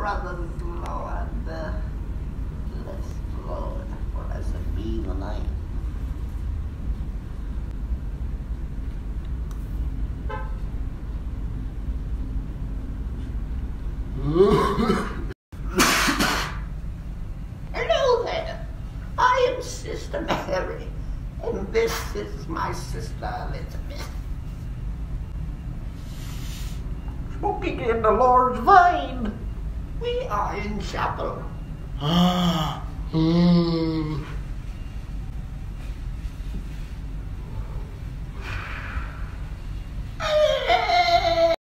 brothers, Lord. Uh, bless, Lord. Blessed be the name. Hello there. I am Sister Mary, and this is my sister Elizabeth. Smoking in the Lord's vein. We